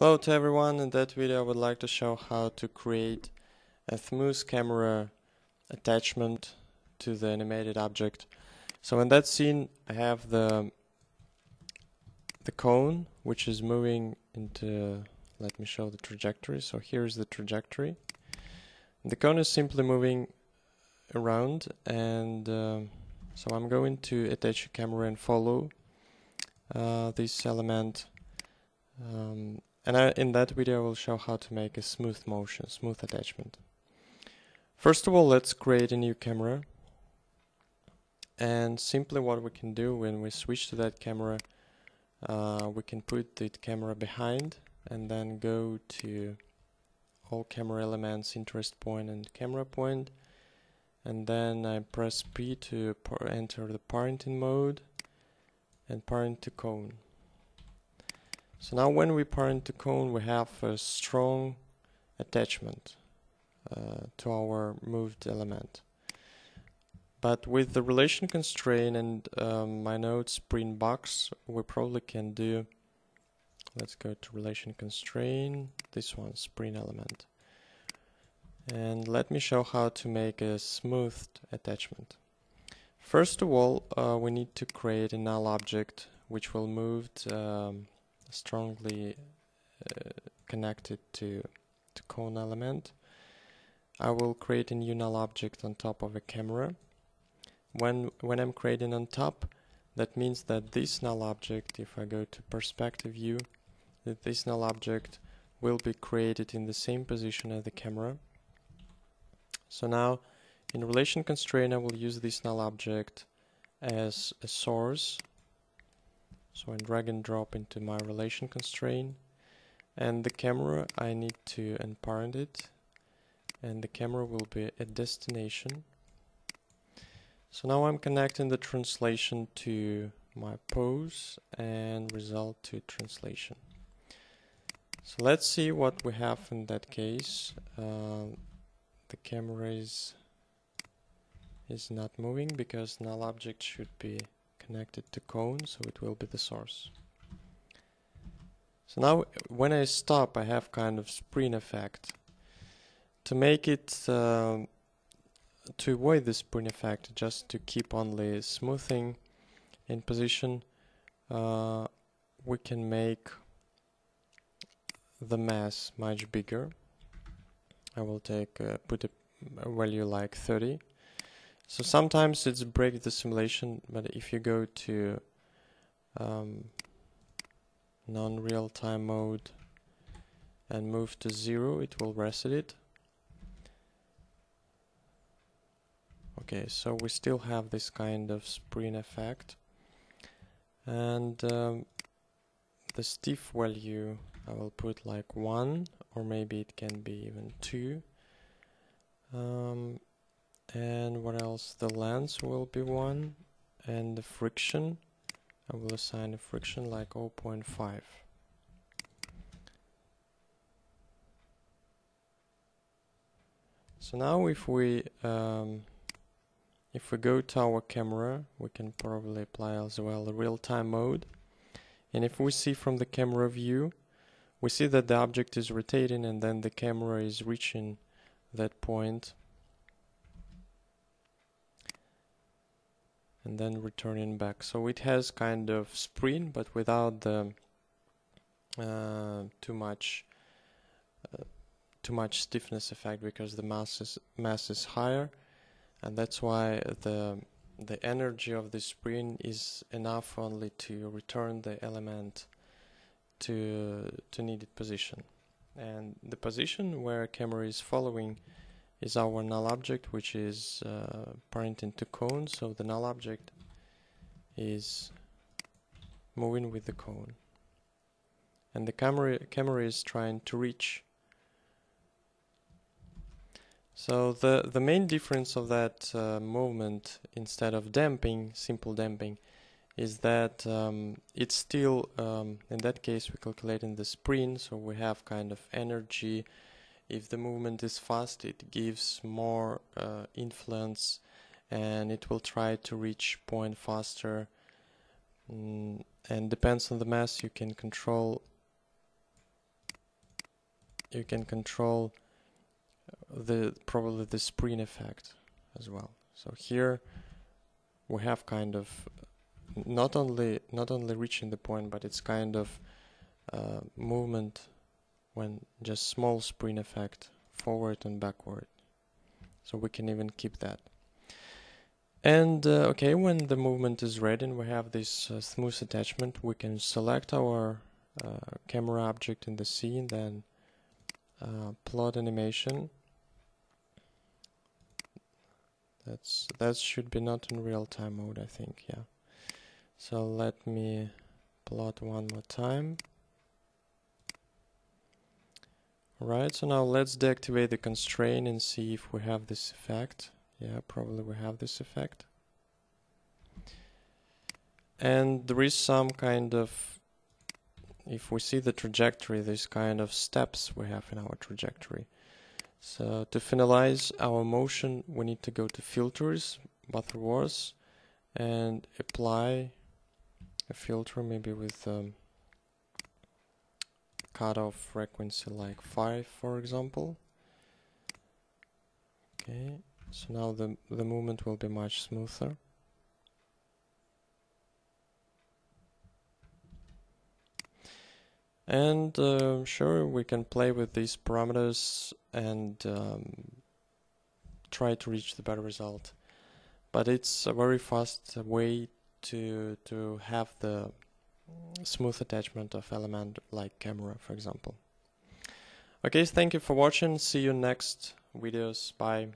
Hello to everyone, in that video I would like to show how to create a smooth camera attachment to the animated object. So in that scene I have the the cone which is moving into let me show the trajectory. So here's the trajectory. The cone is simply moving around and uh, so I'm going to attach a camera and follow uh, this element um, and I, in that video I will show how to make a smooth motion, smooth attachment. First of all, let's create a new camera. And simply what we can do when we switch to that camera, uh, we can put the camera behind and then go to all camera elements, interest point and camera point. And then I press P to enter the parenting mode and parent to cone. So now when we parent the cone, we have a strong attachment uh, to our moved element. But with the relation constraint and um, my node spring box, we probably can do, let's go to relation constraint, this one, spring element. And let me show how to make a smoothed attachment. First of all, uh, we need to create a null object which will move um, strongly uh, connected to the cone element. I will create a new null object on top of a camera. When, when I'm creating on top, that means that this null object, if I go to perspective view, that this null object will be created in the same position as the camera. So now, in relation constraint, I will use this null object as a source so I drag and drop into my relation constraint. And the camera, I need to unparent it. And the camera will be a destination. So now I'm connecting the translation to my pose and result to translation. So let's see what we have in that case. Uh, the camera is is not moving because null object should be connected to cone, so it will be the source. So now when I stop, I have kind of spring effect. To make it, uh, to avoid the spring effect, just to keep only smoothing in position, uh, we can make the mass much bigger. I will take, uh, put a, a value like 30 so sometimes it's break the simulation, but if you go to um, non-real time mode and move to zero, it will reset it. Okay, so we still have this kind of spring effect. And um, the stiff value I will put like 1 or maybe it can be even 2. Um, and what else? The length will be 1 and the friction. I will assign a friction like 0.5 so now if we um, if we go to our camera we can probably apply as well the real-time mode. And if we see from the camera view we see that the object is rotating and then the camera is reaching that point and then returning back. So it has kind of spring, but without the uh, too much uh, too much stiffness effect because the mass is mass is higher, and that's why the the energy of the spring is enough only to return the element to to needed position, and the position where camera is following is our null object which is uh, parenting to cone. So the null object is moving with the cone. And the camera camera is trying to reach. So the the main difference of that uh, movement instead of damping simple damping is that um, it's still um, in that case we calculate in the spring so we have kind of energy if the movement is fast it gives more uh, influence and it will try to reach point faster mm, and depends on the mass you can control you can control the probably the spring effect as well. So here we have kind of not only not only reaching the point, but it's kind of uh, movement when just small spring effect forward and backward. So we can even keep that. And uh, okay, when the movement is ready and we have this uh, smooth attachment, we can select our uh, camera object in the scene, then uh, plot animation. That's that should be not in real time mode, I think. Yeah. So let me plot one more time. Right, so now let's deactivate the constraint and see if we have this effect. Yeah, probably we have this effect. And there is some kind of, if we see the trajectory, there's kind of steps we have in our trajectory. So to finalize our motion, we need to go to filters, butterworth, and apply a filter maybe with um, cutoff frequency like 5 for example. Okay so now the the movement will be much smoother. And uh, sure we can play with these parameters and um, try to reach the better result. But it's a very fast way to to have the smooth attachment of element like camera for example. Okay thank you for watching. See you next videos. Bye